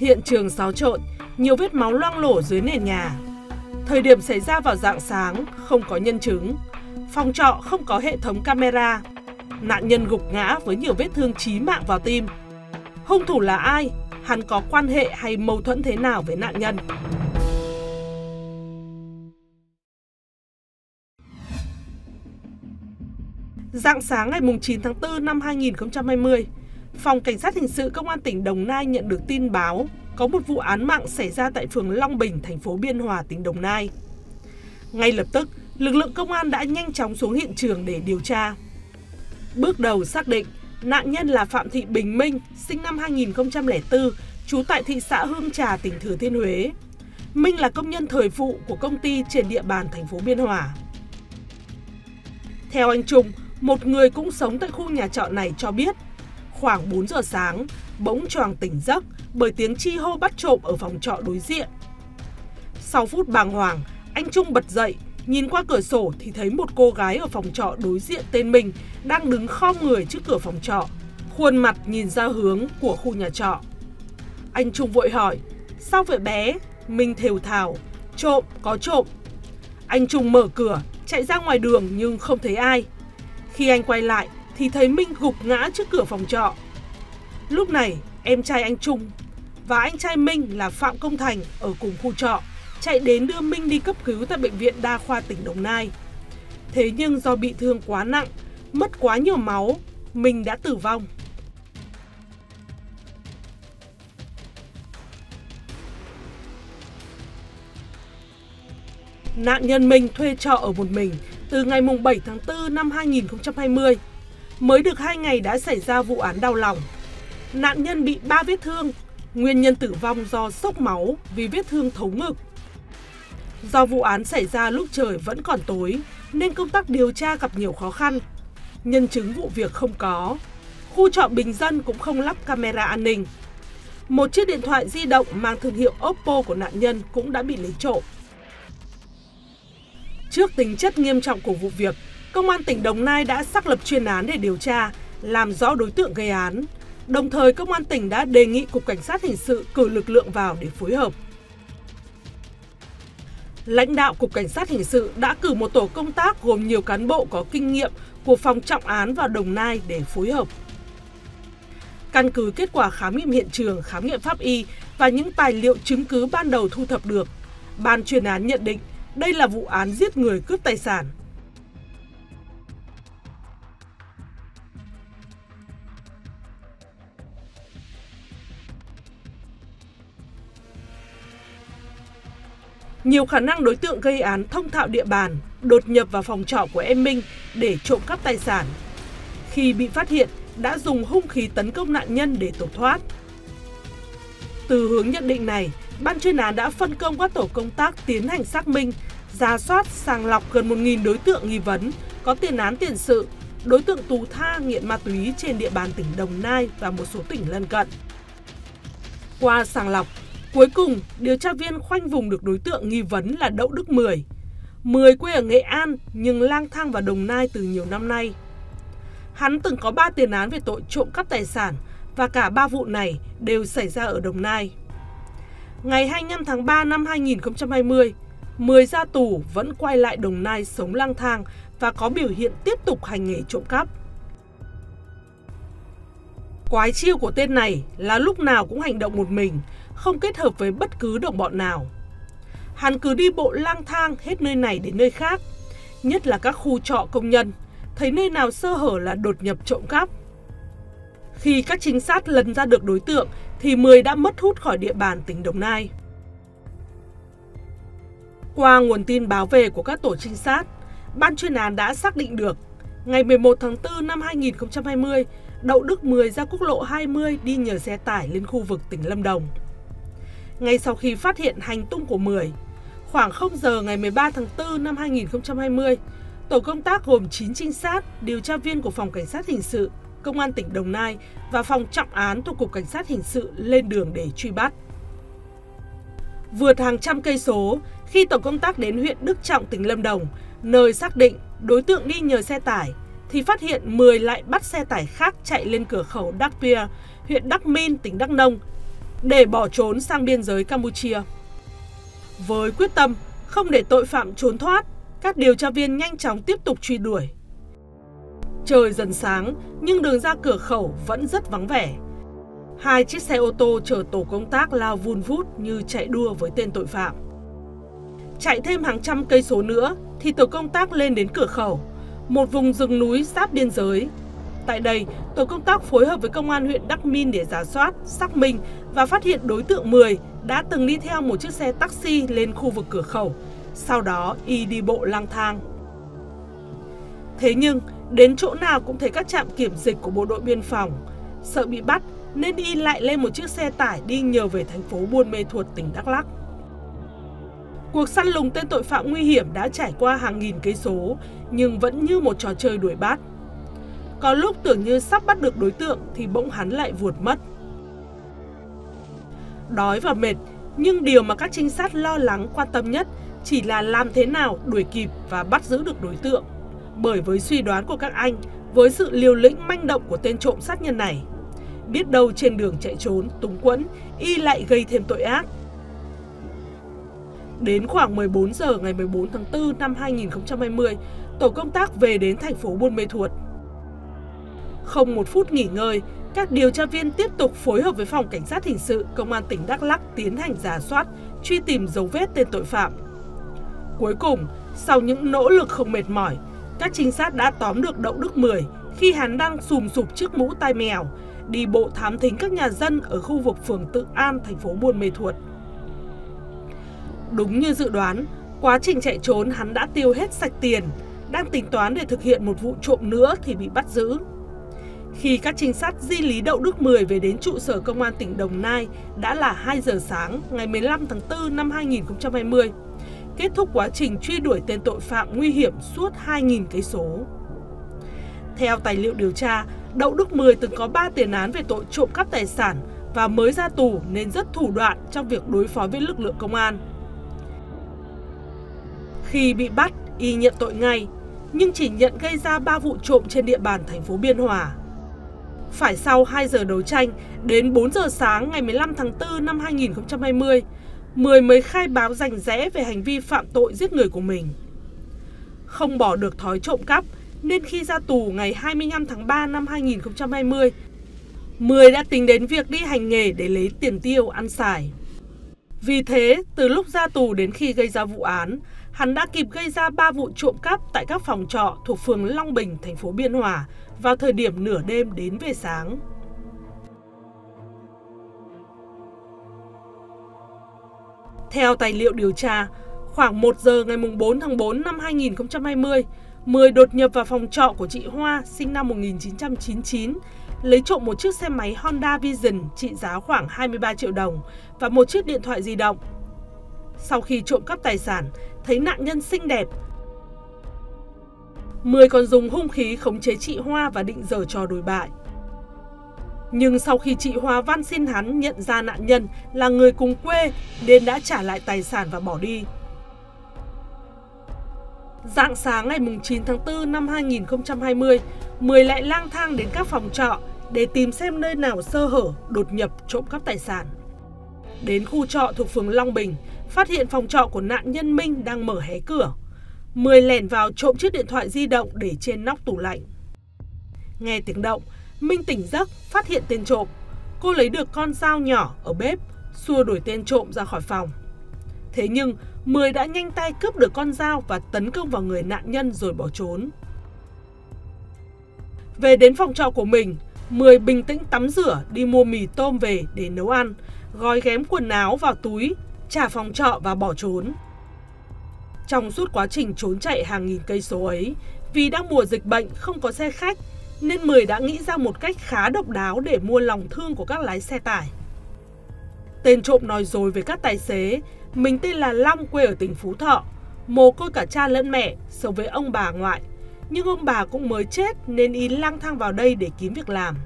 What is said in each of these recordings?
Hiện trường xáo trộn, nhiều vết máu loang lổ dưới nền nhà. Thời điểm xảy ra vào dạng sáng, không có nhân chứng. Phòng trọ không có hệ thống camera. Nạn nhân gục ngã với nhiều vết thương chí mạng vào tim. Hung thủ là ai? Hắn có quan hệ hay mâu thuẫn thế nào với nạn nhân? Dạng sáng ngày 9 tháng 4 năm 2020, Phòng Cảnh sát Hình sự Công an tỉnh Đồng Nai nhận được tin báo có một vụ án mạng xảy ra tại phường Long Bình, thành phố Biên Hòa, tỉnh Đồng Nai. Ngay lập tức, lực lượng công an đã nhanh chóng xuống hiện trường để điều tra. Bước đầu xác định, nạn nhân là Phạm Thị Bình Minh, sinh năm 2004, trú tại thị xã Hương Trà, tỉnh Thừa Thiên Huế. Minh là công nhân thời vụ của công ty trên địa bàn thành phố Biên Hòa. Theo anh Trung, một người cũng sống tại khu nhà trọ này cho biết, khoảng 4 giờ sáng, bỗng choàng tỉnh giấc bởi tiếng chi hô bắt trộm ở phòng trọ đối diện. Sau phút bàng hoàng, anh Trung bật dậy, nhìn qua cửa sổ thì thấy một cô gái ở phòng trọ đối diện tên mình đang đứng khom người trước cửa phòng trọ, khuôn mặt nhìn ra hướng của khu nhà trọ. Anh Trung vội hỏi, sao vậy bé? Mình thều thào, trộm, có trộm. Anh Trung mở cửa, chạy ra ngoài đường nhưng không thấy ai. Khi anh quay lại thì thấy Minh gục ngã trước cửa phòng trọ. Lúc này, em trai anh Trung và anh trai Minh là Phạm Công Thành ở cùng khu trọ chạy đến đưa Minh đi cấp cứu tại bệnh viện đa khoa tỉnh Đồng Nai. Thế nhưng do bị thương quá nặng, mất quá nhiều máu, Minh đã tử vong. Nạn nhân Minh thuê trọ ở một mình từ ngày 7 tháng 4 năm 2020. Mới được hai ngày đã xảy ra vụ án đau lòng. Nạn nhân bị ba vết thương, nguyên nhân tử vong do sốc máu vì vết thương thấu ngực. Do vụ án xảy ra lúc trời vẫn còn tối nên công tác điều tra gặp nhiều khó khăn. Nhân chứng vụ việc không có. Khu trọ bình dân cũng không lắp camera an ninh. Một chiếc điện thoại di động mang thương hiệu Oppo của nạn nhân cũng đã bị lấy trộm. Trước tính chất nghiêm trọng của vụ việc, Công an tỉnh Đồng Nai đã xác lập chuyên án để điều tra, làm rõ đối tượng gây án. Đồng thời Công an tỉnh đã đề nghị Cục Cảnh sát Hình sự cử lực lượng vào để phối hợp. Lãnh đạo Cục Cảnh sát Hình sự đã cử một tổ công tác gồm nhiều cán bộ có kinh nghiệm của phòng trọng án vào Đồng Nai để phối hợp. Căn cứ kết quả khám nghiệm hiện trường, khám nghiệm pháp y và những tài liệu chứng cứ ban đầu thu thập được, ban chuyên án nhận định đây là vụ án giết người cướp tài sản. Nhiều khả năng đối tượng gây án thông thạo địa bàn, đột nhập vào phòng trọ của em Minh để trộm cắp tài sản. Khi bị phát hiện, đã dùng hung khí tấn công nạn nhân để tẩu thoát. Từ hướng nhận định này, ban chuyên án đã phân công các tổ công tác tiến hành xác minh, ra soát sàng lọc gần 1.000 đối tượng nghi vấn có tiền án tiền sự, đối tượng tù tha nghiện ma túy trên địa bàn tỉnh Đồng Nai và một số tỉnh lân cận. Qua sàng lọc, cuối cùng điều tra viên khoanh vùng được đối tượng nghi vấn là Đậu Đức Mười. Mười quê ở Nghệ An nhưng lang thang vào Đồng Nai từ nhiều năm nay. Hắn từng có 3 tiền án về tội trộm cắp tài sản và cả ba vụ này đều xảy ra ở Đồng Nai. Ngày 25 tháng 3 năm 2020, Mười ra tù vẫn quay lại Đồng Nai sống lang thang và có biểu hiện tiếp tục hành nghề trộm cắp. Quái chiêu của tên này là lúc nào cũng hành động một mình, không kết hợp với bất cứ đồng bọn nào. Hắn cứ đi bộ lang thang hết nơi này đến nơi khác, nhất là các khu trọ công nhân, thấy nơi nào sơ hở là đột nhập trộm cắp. Khi các trinh sát lần ra được đối tượng thì Mười đã mất hút khỏi địa bàn tỉnh Đồng Nai. Qua nguồn tin báo về của các tổ trinh sát, ban chuyên án đã xác định được ngày 11 tháng 4 năm 2020, Đậu Đức Mười ra quốc lộ 20 đi nhờ xe tải lên khu vực tỉnh Lâm Đồng. Ngay sau khi phát hiện hành tung của Mười, khoảng 0 giờ ngày 13 tháng 4 năm 2020, tổ công tác gồm 9 trinh sát, điều tra viên của Phòng Cảnh sát Hình sự, Công an tỉnh Đồng Nai và Phòng Trọng án thuộc Cục Cảnh sát Hình sự lên đường để truy bắt. Vượt hàng trăm cây số, khi tổ công tác đến huyện Đức Trọng tỉnh Lâm Đồng, nơi xác định đối tượng đi nhờ xe tải, thì phát hiện Mười lại bắt xe tải khác chạy lên cửa khẩu Đắc Pia, huyện Đắc Minh, tỉnh Đắk Nông để bỏ trốn sang biên giới Campuchia. Với quyết tâm không để tội phạm trốn thoát, các điều tra viên nhanh chóng tiếp tục truy đuổi. Trời dần sáng nhưng đường ra cửa khẩu vẫn rất vắng vẻ. Hai chiếc xe ô tô chở tổ công tác lao vun vút như chạy đua với tên tội phạm. Chạy thêm hàng trăm cây số nữa thì tổ công tác lên đến cửa khẩu, một vùng rừng núi sát biên giới. Tại đây, tổ công tác phối hợp với công an huyện Đắc Min để giả soát, xác minh và phát hiện đối tượng 10 đã từng đi theo một chiếc xe taxi lên khu vực cửa khẩu. Sau đó y đi bộ lang thang. Thế nhưng, đến chỗ nào cũng thấy các trạm kiểm dịch của bộ đội biên phòng. Sợ bị bắt nên y lại lên một chiếc xe tải đi nhờ về thành phố Buôn Mê Thuột, tỉnh Đắk Lắk. Cuộc săn lùng tên tội phạm nguy hiểm đã trải qua hàng nghìn cây số, nhưng vẫn như một trò chơi đuổi bắt. Có lúc tưởng như sắp bắt được đối tượng thì bỗng hắn lại vụt mất. Đói và mệt, nhưng điều mà các trinh sát lo lắng quan tâm nhất chỉ là làm thế nào đuổi kịp và bắt giữ được đối tượng. Bởi với suy đoán của các anh, với sự liều lĩnh manh động của tên trộm sát nhân này, biết đâu trên đường chạy trốn, túng quẫn, y lại gây thêm tội ác. Đến khoảng 14 giờ ngày 14 tháng 4 năm 2020, tổ công tác về đến thành phố Buôn Mê Thuột. Không một phút nghỉ ngơi, các điều tra viên tiếp tục phối hợp với phòng cảnh sát hình sự công an tỉnh Đắk Lắk tiến hành giả soát, truy tìm dấu vết tên tội phạm. Cuối cùng, sau những nỗ lực không mệt mỏi, các trinh sát đã tóm được Đậu Đức Mười khi hắn đang sùm sụp chiếc mũ tai mèo, đi bộ thám thính các nhà dân ở khu vực phường Tự An, thành phố Buôn Mê Thuột. Đúng như dự đoán, quá trình chạy trốn hắn đã tiêu hết sạch tiền, đang tính toán để thực hiện một vụ trộm nữa thì bị bắt giữ. Khi các trinh sát di lý Đậu Đức Mười về đến trụ sở công an tỉnh Đồng Nai đã là 2 giờ sáng ngày 15 tháng 4 năm 2020, kết thúc quá trình truy đuổi tên tội phạm nguy hiểm suốt 2.000 cây số. Theo tài liệu điều tra, Đậu Đức Mười từng có 3 tiền án về tội trộm cắp tài sản và mới ra tù nên rất thủ đoạn trong việc đối phó với lực lượng công an. Khi bị bắt, y nhận tội ngay, nhưng chỉ nhận gây ra 3 vụ trộm trên địa bàn thành phố Biên Hòa. Phải sau 2 giờ đấu tranh, đến 4 giờ sáng ngày 15 tháng 4 năm 2020, Mười mới khai báo rành rẽ về hành vi phạm tội giết người của mình. Không bỏ được thói trộm cắp, nên khi ra tù ngày 25 tháng 3 năm 2020, Mười đã tính đến việc đi hành nghề để lấy tiền tiêu ăn xài. Vì thế, từ lúc ra tù đến khi gây ra vụ án, hắn đã kịp gây ra 3 vụ trộm cắp tại các phòng trọ thuộc phường Long Bình, thành phố Biên Hòa vào thời điểm nửa đêm đến về sáng. Theo tài liệu điều tra, khoảng 1 giờ ngày 4 tháng 4 năm 2020, Mười đột nhập vào phòng trọ của chị Hoa sinh năm 1999, lấy trộm một chiếc xe máy Honda Vision trị giá khoảng 23 triệu đồng và một chiếc điện thoại di động. Sau khi trộm cắp tài sản, thấy nạn nhân xinh đẹp, Mười còn dùng hung khí khống chế chị Hoa và định giở trò đổi bại. Nhưng sau khi chị Hoa van xin hắn nhận ra nạn nhân là người cùng quê nên đã trả lại tài sản và bỏ đi. Dạng sáng ngày 9 tháng 4 năm 2020, Mười lại lang thang đến các phòng trọ để tìm xem nơi nào sơ hở đột nhập trộm cắp tài sản. Đến khu trọ thuộc phường Long Bình, phát hiện phòng trọ của nạn nhân Minh đang mở hé cửa. Mười lẻn vào trộm chiếc điện thoại di động để trên nóc tủ lạnh. Nghe tiếng động, Minh tỉnh giấc phát hiện tên trộm. Cô lấy được con dao nhỏ ở bếp, xua đuổi tên trộm ra khỏi phòng. Thế nhưng, Mười đã nhanh tay cướp được con dao và tấn công vào người nạn nhân rồi bỏ trốn. Về đến phòng trọ của mình, Mười bình tĩnh tắm rửa đi mua mì tôm về để nấu ăn, gói ghém quần áo vào túi, trả phòng trọ và bỏ trốn. Trong suốt quá trình trốn chạy hàng nghìn cây số ấy, vì đang mùa dịch bệnh không có xe khách nên Mười đã nghĩ ra một cách khá độc đáo để mua lòng thương của các lái xe tải. Tên trộm nói dối với các tài xế, mình tên là Long quê ở tỉnh Phú Thọ, mồ côi cả cha lẫn mẹ, sống với ông bà ngoại. Nhưng ông bà cũng mới chết nên ý lang thang vào đây để kiếm việc làm.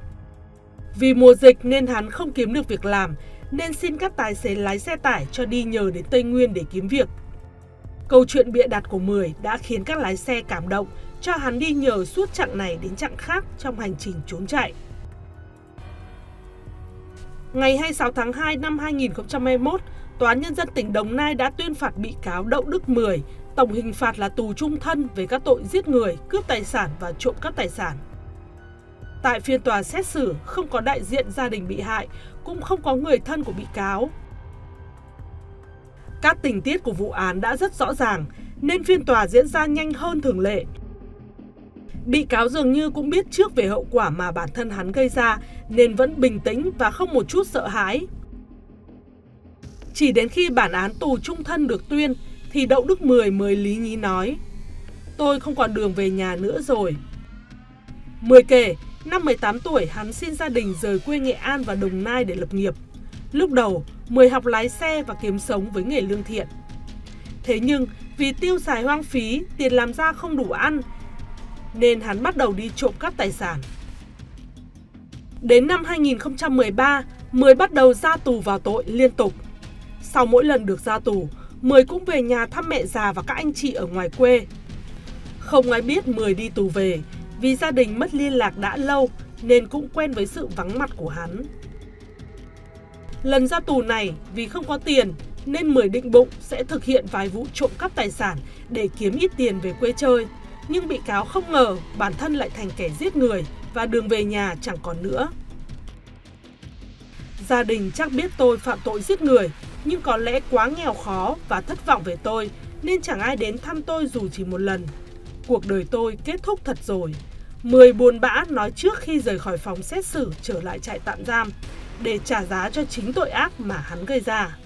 Vì mùa dịch nên hắn không kiếm được việc làm, nên xin các tài xế lái xe tải cho đi nhờ đến Tây Nguyên để kiếm việc. Câu chuyện bịa đặt của Mười đã khiến các lái xe cảm động cho hắn đi nhờ suốt chặng này đến chặng khác trong hành trình trốn chạy. Ngày 26 tháng 2 năm 2021, Tòa án Nhân dân tỉnh Đồng Nai đã tuyên phạt bị cáo Đậu Đức Mười tổng hình phạt là tù trung thân về các tội giết người, cướp tài sản và trộm cắp tài sản. Tại phiên tòa xét xử, không có đại diện gia đình bị hại, cũng không có người thân của bị cáo. Các tình tiết của vụ án đã rất rõ ràng, nên phiên tòa diễn ra nhanh hơn thường lệ. Bị cáo dường như cũng biết trước về hậu quả mà bản thân hắn gây ra, nên vẫn bình tĩnh và không một chút sợ hãi. Chỉ đến khi bản án tù trung thân được tuyên, thì Đậu Đức Mười mới lý nhí nói. Tôi không còn đường về nhà nữa rồi. Mười kể, năm 18 tuổi hắn xin gia đình rời quê Nghệ An và Đồng Nai để lập nghiệp. Lúc đầu, Mười học lái xe và kiếm sống với nghề lương thiện. Thế nhưng, vì tiêu xài hoang phí, tiền làm ra không đủ ăn, nên hắn bắt đầu đi trộm cắp tài sản. Đến năm 2013, Mười bắt đầu ra tù vào tội liên tục. Sau mỗi lần được ra tù, Mười cũng về nhà thăm mẹ già và các anh chị ở ngoài quê. Không ai biết Mười đi tù về, vì gia đình mất liên lạc đã lâu nên cũng quen với sự vắng mặt của hắn. Lần ra tù này vì không có tiền nên Mười định bụng sẽ thực hiện vài vụ trộm cắp tài sản để kiếm ít tiền về quê chơi. Nhưng bị cáo không ngờ bản thân lại thành kẻ giết người và đường về nhà chẳng còn nữa. Gia đình chắc biết tôi phạm tội giết người nhưng có lẽ quá nghèo khó và thất vọng về tôi, nên chẳng ai đến thăm tôi dù chỉ một lần. Cuộc đời tôi kết thúc thật rồi. Mười buồn bã nói trước khi rời khỏi phòng xét xử trở lại trại tạm giam để trả giá cho chính tội ác mà hắn gây ra.